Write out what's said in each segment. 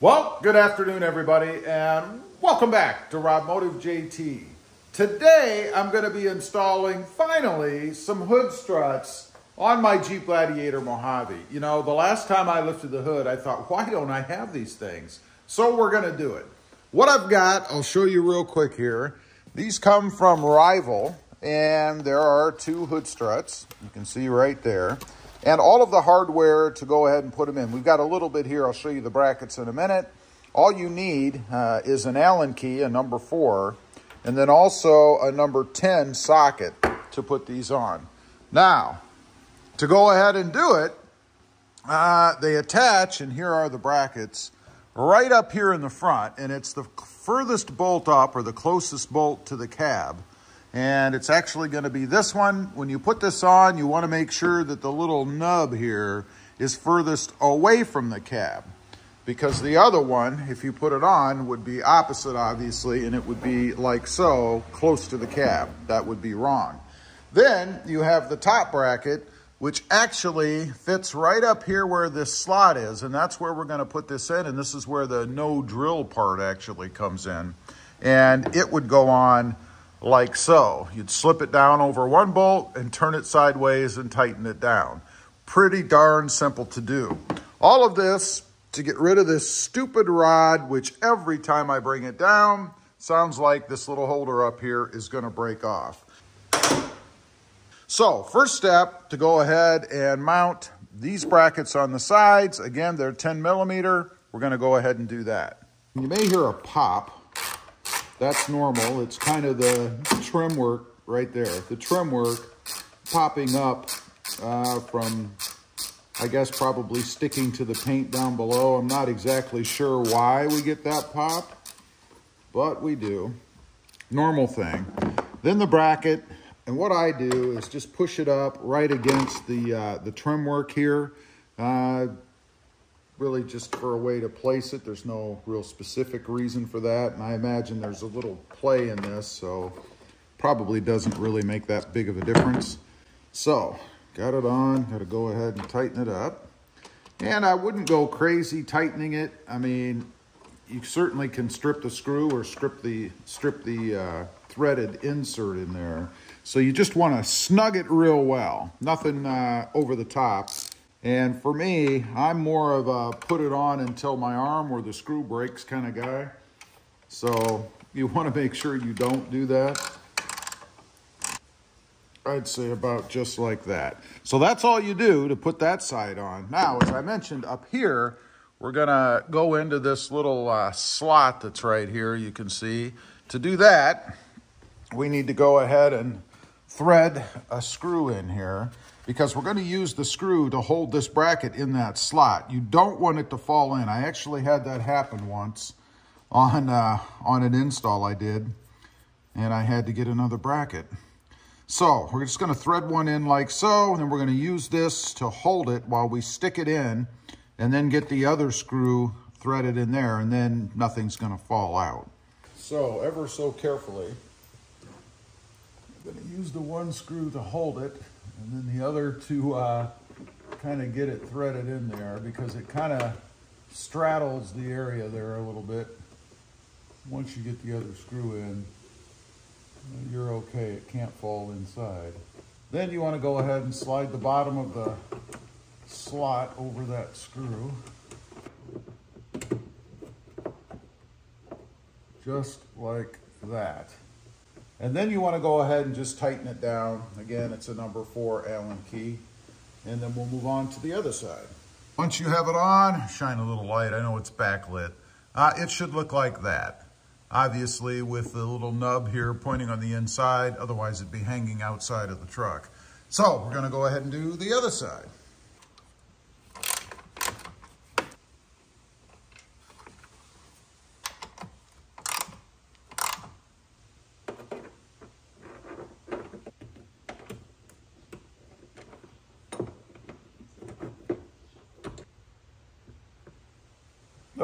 Well, good afternoon, everybody, and welcome back to Rob Motive JT. Today, I'm going to be installing, finally, some hood struts on my Jeep Gladiator Mojave. You know, the last time I lifted the hood, I thought, why don't I have these things? So we're going to do it. What I've got, I'll show you real quick here. These come from Rival, and there are two hood struts. You can see right there and all of the hardware to go ahead and put them in. We've got a little bit here. I'll show you the brackets in a minute. All you need uh, is an Allen key, a number four, and then also a number 10 socket to put these on. Now, to go ahead and do it, uh, they attach, and here are the brackets, right up here in the front, and it's the furthest bolt up or the closest bolt to the cab. And it's actually going to be this one. When you put this on, you want to make sure that the little nub here is furthest away from the cab. Because the other one, if you put it on, would be opposite, obviously, and it would be like so, close to the cab. That would be wrong. Then you have the top bracket, which actually fits right up here where this slot is, and that's where we're going to put this in, and this is where the no drill part actually comes in. And it would go on like so. You'd slip it down over one bolt and turn it sideways and tighten it down. Pretty darn simple to do. All of this to get rid of this stupid rod, which every time I bring it down, sounds like this little holder up here is gonna break off. So first step to go ahead and mount these brackets on the sides. Again, they're 10 millimeter. We're gonna go ahead and do that. You may hear a pop that's normal. It's kind of the trim work right there. The trim work popping up uh, from, I guess, probably sticking to the paint down below. I'm not exactly sure why we get that pop, but we do. Normal thing. Then the bracket, and what I do is just push it up right against the, uh, the trim work here. Uh, really just for a way to place it. There's no real specific reason for that. And I imagine there's a little play in this, so probably doesn't really make that big of a difference. So got it on, got to go ahead and tighten it up. And I wouldn't go crazy tightening it. I mean, you certainly can strip the screw or strip the, strip the uh, threaded insert in there. So you just want to snug it real well. Nothing uh, over the top. And for me, I'm more of a put it on until my arm or the screw breaks kind of guy. So you want to make sure you don't do that. I'd say about just like that. So that's all you do to put that side on. Now, as I mentioned up here, we're going to go into this little uh, slot that's right here, you can see. To do that, we need to go ahead and thread a screw in here because we're going to use the screw to hold this bracket in that slot. You don't want it to fall in. I actually had that happen once on, uh, on an install I did, and I had to get another bracket. So we're just going to thread one in like so, and then we're going to use this to hold it while we stick it in, and then get the other screw threaded in there, and then nothing's going to fall out. So ever so carefully, I'm going to use the one screw to hold it, and then the other to uh, kind of get it threaded in there because it kind of straddles the area there a little bit. Once you get the other screw in, you're okay. It can't fall inside. Then you want to go ahead and slide the bottom of the slot over that screw. Just like that. And then you want to go ahead and just tighten it down. Again, it's a number four Allen key. And then we'll move on to the other side. Once you have it on, shine a little light. I know it's backlit. Uh, it should look like that. Obviously with the little nub here pointing on the inside, otherwise it'd be hanging outside of the truck. So we're gonna go ahead and do the other side.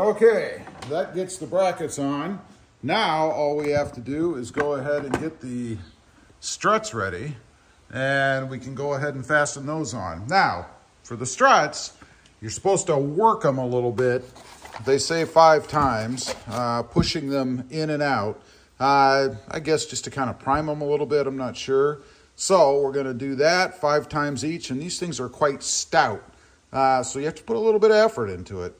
Okay, that gets the brackets on. Now all we have to do is go ahead and get the struts ready and we can go ahead and fasten those on. Now, for the struts, you're supposed to work them a little bit they say five times, uh, pushing them in and out. Uh, I guess just to kind of prime them a little bit, I'm not sure. So we're going to do that five times each, and these things are quite stout. Uh, so you have to put a little bit of effort into it.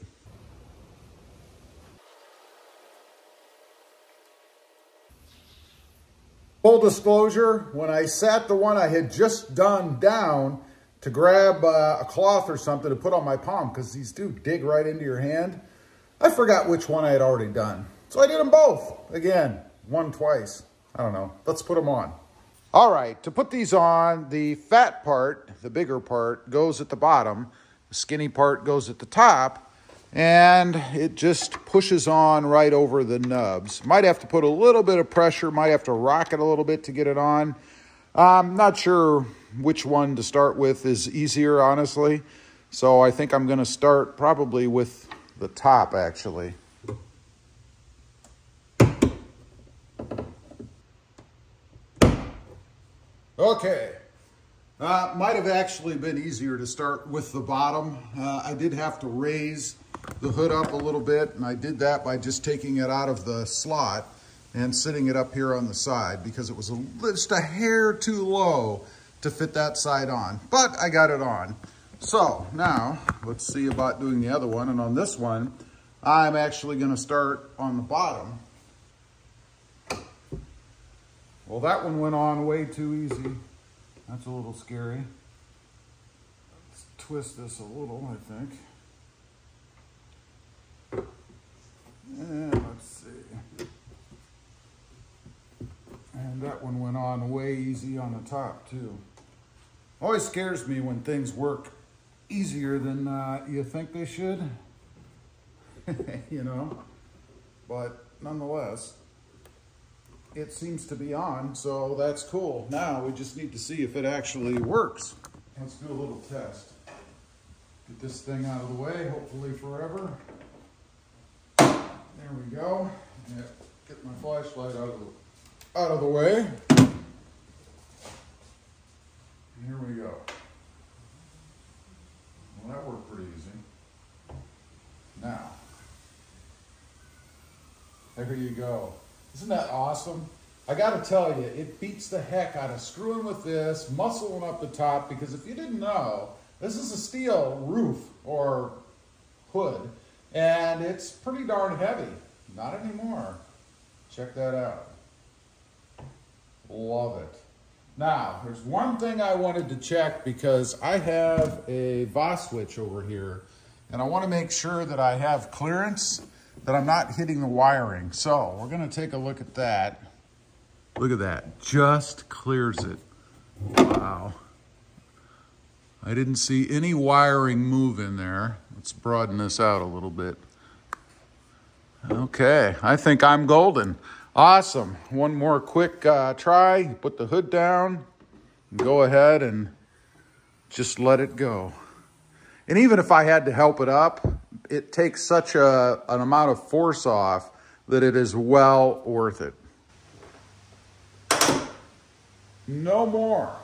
Full disclosure, when I sat the one I had just done down to grab uh, a cloth or something to put on my palm, because these do dig right into your hand, I forgot which one I had already done. So I did them both. Again, one twice. I don't know. Let's put them on. All right, to put these on, the fat part, the bigger part, goes at the bottom. The skinny part goes at the top and it just pushes on right over the nubs. Might have to put a little bit of pressure, might have to rock it a little bit to get it on. I'm not sure which one to start with is easier, honestly. So I think I'm going to start probably with the top, actually. Okay. Uh, might have actually been easier to start with the bottom. Uh, I did have to raise the hood up a little bit, and I did that by just taking it out of the slot and sitting it up here on the side because it was a, just a hair too low to fit that side on, but I got it on. So now let's see about doing the other one. And on this one, I'm actually gonna start on the bottom. Well, that one went on way too easy. That's a little scary. Let's twist this a little, I think. And let's see. And that one went on way easy top too. Always scares me when things work easier than uh, you think they should. you know, but nonetheless, it seems to be on, so that's cool. Now we just need to see if it actually works. Let's do a little test. Get this thing out of the way, hopefully forever. There we go. Yeah, get my flashlight out of out of the way. Here we go. Well, that worked pretty easy. Now, there you go. Isn't that awesome? I got to tell you, it beats the heck out of screwing with this, muscling up the top, because if you didn't know, this is a steel roof or hood and it's pretty darn heavy. Not anymore. Check that out. Love it. Now, there's one thing I wanted to check because I have a Voswitch over here and I want to make sure that I have clearance, that I'm not hitting the wiring. So we're going to take a look at that. Look at that, just clears it. Wow. I didn't see any wiring move in there. Let's broaden this out a little bit. Okay, I think I'm golden. Awesome. One more quick uh, try. Put the hood down. Go ahead and just let it go. And even if I had to help it up, it takes such a, an amount of force off that it is well worth it. No more.